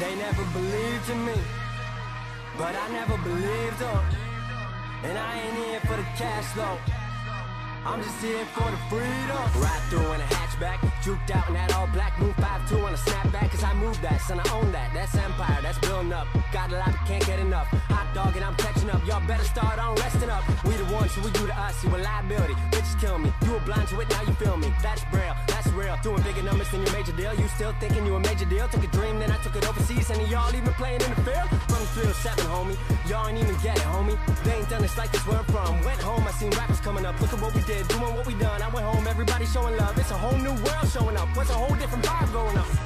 They never believed in me, but I never believed them. And I ain't here for the cash though. I'm just here for the freedom. Right through in a hatchback, juked out in that all black. Move 5-2 on a snapback, cause I move that, son, I own that. That's empire, that's building up. Got a lot, but can't get enough. Hot dog and I'm catching up. Y'all better start on resting up. We the ones, who we do to us, you a liability. Bitches kill me. You were blind to it, now you feel me. That's braille, that's real. Doing bigger numbers than your major deal. You still thinking you a major deal? Took a dream, then I y'all even playing in the field? From 307, homie. Y'all ain't even get it, homie. They ain't done this like this where I'm from. Went home, I seen rappers coming up. Look at what we did, doing what we done. I went home, everybody showing love. It's a whole new world showing up. What's a whole different vibe going up?